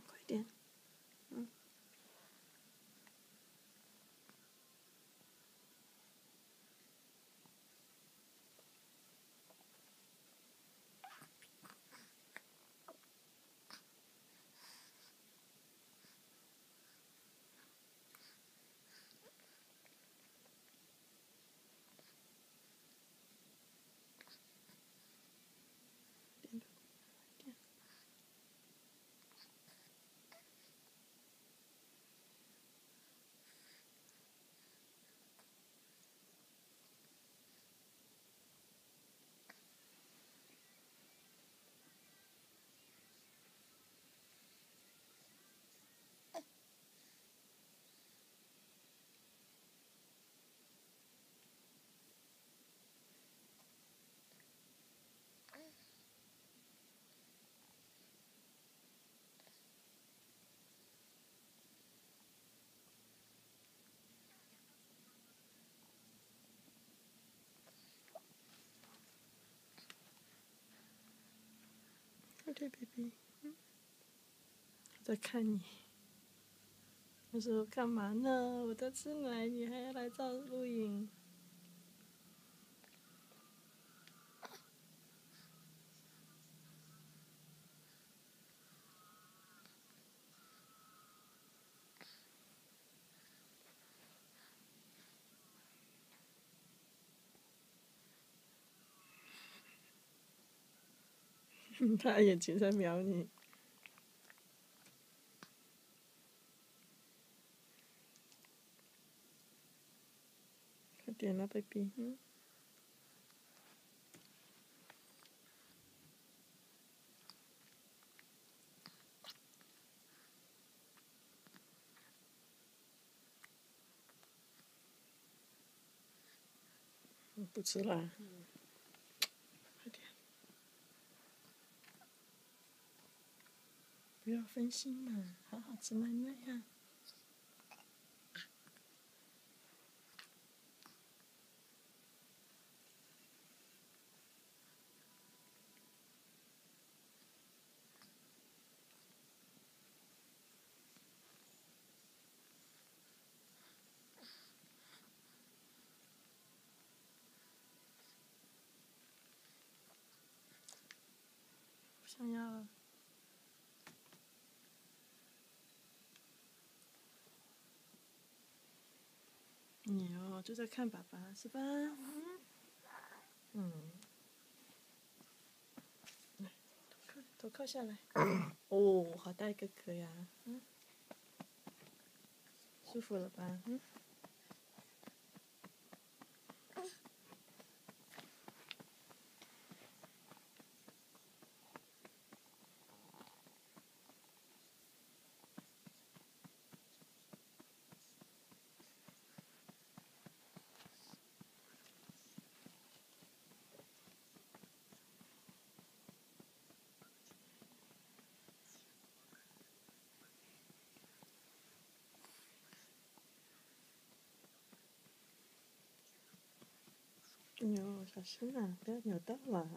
快点。对，baby，嗯，在看你。我说干嘛呢？我在吃奶，你还要来照录影？他眼睛在瞄你。快点啦，baby，嗯。不吃了。不要分心嘛，好好吃奶奶呀。想要你哦，就在看爸爸是吧？嗯，嗯，来，头靠，头靠下来。哦，好大一个壳呀，嗯，舒服了吧？嗯。哎呦，小心啊，不要扭到了。